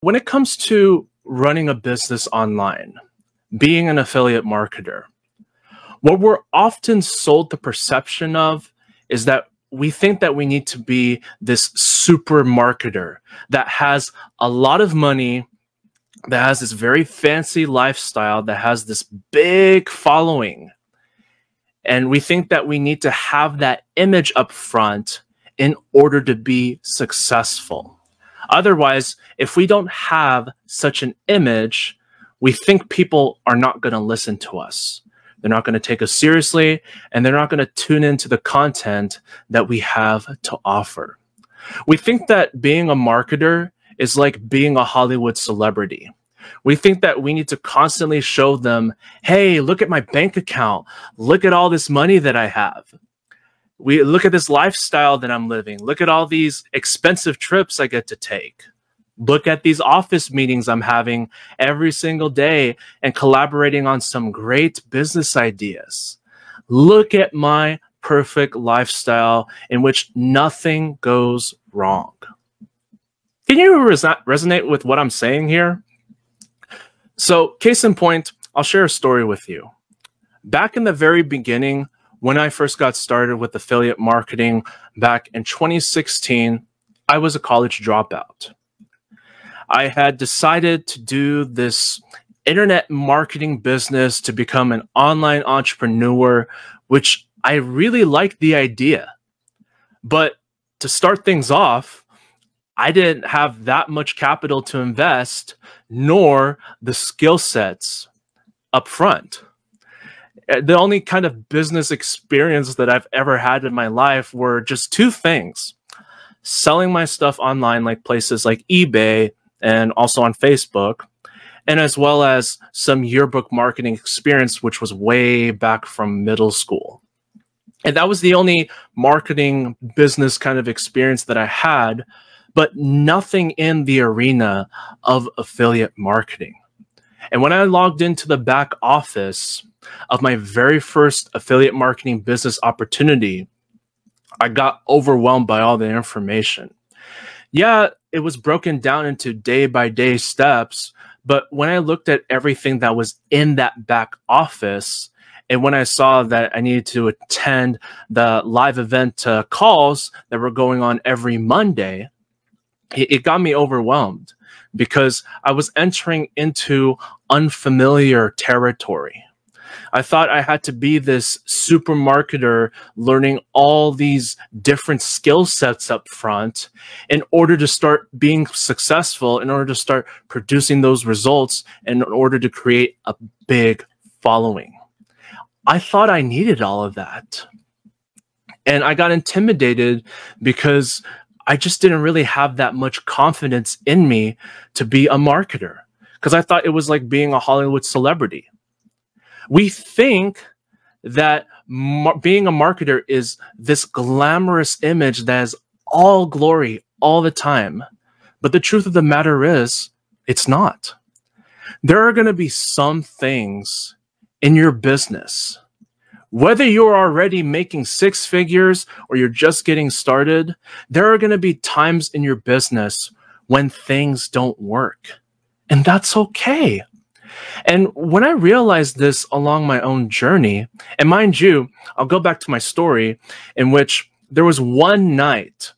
when it comes to running a business online, being an affiliate marketer, what we're often sold the perception of is that we think that we need to be this super marketer that has a lot of money, that has this very fancy lifestyle, that has this big following. And we think that we need to have that image up front in order to be successful. Otherwise, if we don't have such an image, we think people are not going to listen to us. They're not going to take us seriously, and they're not going to tune into the content that we have to offer. We think that being a marketer is like being a Hollywood celebrity. We think that we need to constantly show them, hey, look at my bank account. Look at all this money that I have. We look at this lifestyle that I'm living. Look at all these expensive trips I get to take. Look at these office meetings I'm having every single day and collaborating on some great business ideas. Look at my perfect lifestyle in which nothing goes wrong. Can you res resonate with what I'm saying here? So, case in point, I'll share a story with you. Back in the very beginning, when I first got started with affiliate marketing back in 2016, I was a college dropout. I had decided to do this internet marketing business to become an online entrepreneur, which I really liked the idea. But to start things off, I didn't have that much capital to invest, nor the skill sets up front. Uh, the only kind of business experience that I've ever had in my life were just two things selling my stuff online, like places like eBay and also on Facebook, and as well as some yearbook marketing experience, which was way back from middle school. And that was the only marketing business kind of experience that I had, but nothing in the arena of affiliate marketing. And when I logged into the back office, of my very first affiliate marketing business opportunity, I got overwhelmed by all the information. Yeah, it was broken down into day by day steps, but when I looked at everything that was in that back office, and when I saw that I needed to attend the live event uh, calls that were going on every Monday, it, it got me overwhelmed because I was entering into unfamiliar territory. I thought I had to be this super marketer learning all these different skill sets up front in order to start being successful, in order to start producing those results, in order to create a big following. I thought I needed all of that. And I got intimidated because I just didn't really have that much confidence in me to be a marketer because I thought it was like being a Hollywood celebrity. We think that being a marketer is this glamorous image that is all glory all the time. But the truth of the matter is, it's not. There are going to be some things in your business, whether you're already making six figures or you're just getting started, there are going to be times in your business when things don't work. And that's okay. And when I realized this along my own journey, and mind you, I'll go back to my story in which there was one night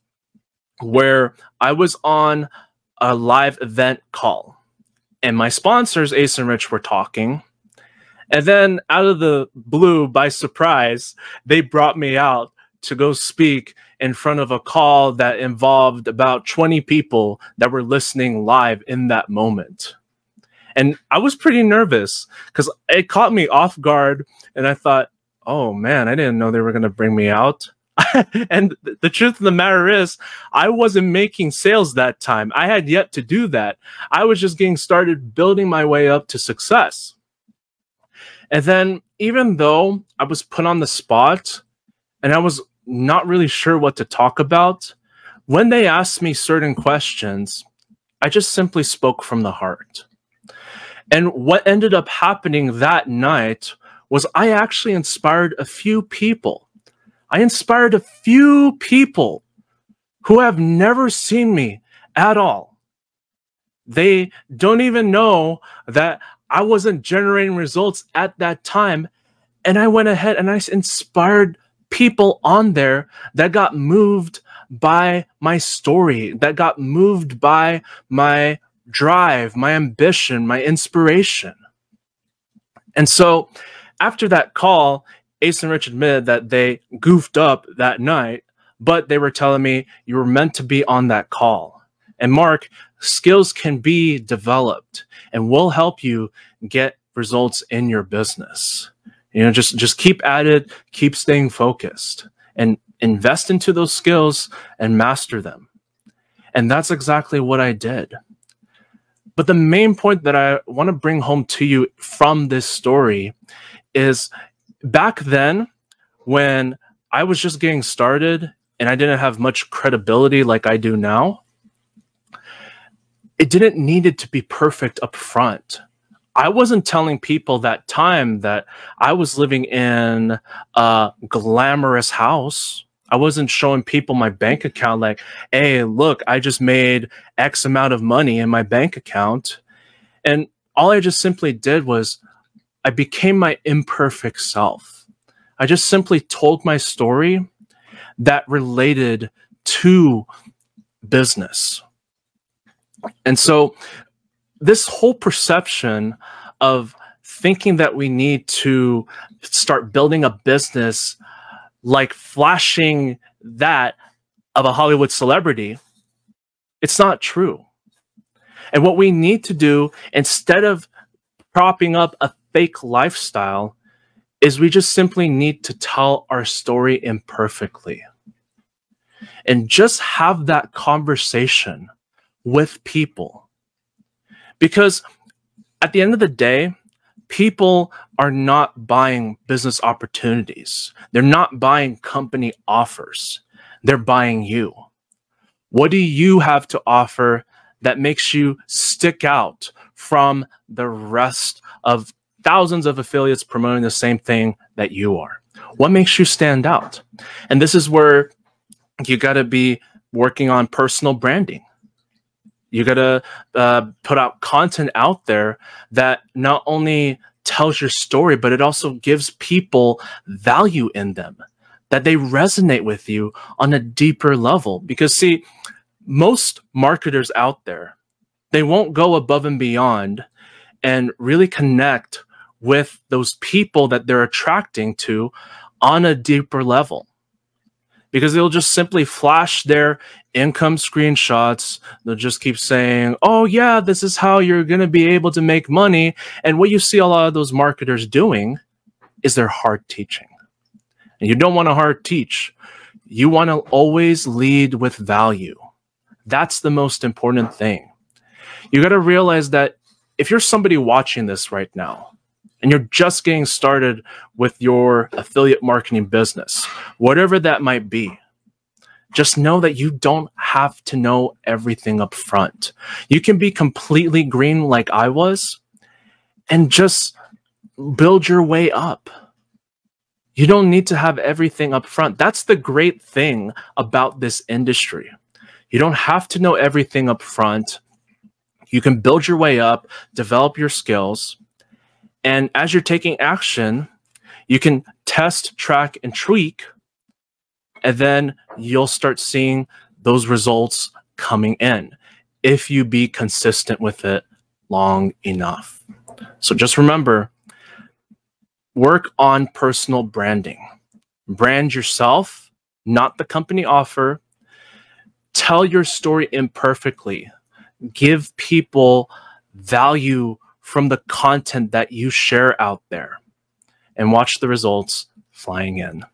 where I was on a live event call and my sponsors, Ace and Rich, were talking. And then out of the blue, by surprise, they brought me out to go speak in front of a call that involved about 20 people that were listening live in that moment. And I was pretty nervous because it caught me off guard. And I thought, oh man, I didn't know they were going to bring me out. and the truth of the matter is, I wasn't making sales that time. I had yet to do that. I was just getting started building my way up to success. And then, even though I was put on the spot and I was not really sure what to talk about, when they asked me certain questions, I just simply spoke from the heart. And what ended up happening that night was I actually inspired a few people. I inspired a few people who have never seen me at all. they don't even know that I wasn't generating results at that time. And I went ahead and I inspired people on there that got moved by my story, that got moved by my drive, my ambition, my inspiration. And so after that call, Ace and Rich admitted that they goofed up that night, but they were telling me you were meant to be on that call. And Mark, skills can be developed and will help you get results in your business. You know, just just keep at it, keep staying focused and invest into those skills and master them. And that's exactly what I did. But the main point that I want to bring home to you from this story is back then when I was just getting started and I didn't have much credibility like I do now, it didn't need it to be perfect up front. I wasn't telling people that time that I was living in a glamorous house. I wasn't showing people my bank account like, hey, look, I just made X amount of money in my bank account. And all I just simply did was I became my imperfect self. I just simply told my story that related to business. And so this whole perception of thinking that we need to start building a business like flashing that of a Hollywood celebrity, it's not true. And what we need to do instead of propping up a fake lifestyle is we just simply need to tell our story imperfectly and just have that conversation with people. Because at the end of the day, people are not buying business opportunities. They're not buying company offers. They're buying you. What do you have to offer that makes you stick out from the rest of thousands of affiliates promoting the same thing that you are? What makes you stand out? And this is where you got to be working on personal branding. You got to uh, put out content out there that not only tells your story, but it also gives people value in them, that they resonate with you on a deeper level. Because, see, most marketers out there, they won't go above and beyond and really connect with those people that they're attracting to on a deeper level because they'll just simply flash their income screenshots. They'll just keep saying, oh, yeah, this is how you're going to be able to make money. And what you see a lot of those marketers doing is they're hard teaching. And you don't want to hard teach. You want to always lead with value. That's the most important thing. You got to realize that if you're somebody watching this right now, and you're just getting started with your affiliate marketing business, whatever that might be, just know that you don't have to know everything up front. You can be completely green like I was and just build your way up. You don't need to have everything up front. That's the great thing about this industry. You don't have to know everything up front. You can build your way up, develop your skills, and as you're taking action, you can test, track, and tweak. And then you'll start seeing those results coming in if you be consistent with it long enough. So just remember work on personal branding. Brand yourself, not the company offer. Tell your story imperfectly. Give people value from the content that you share out there and watch the results flying in.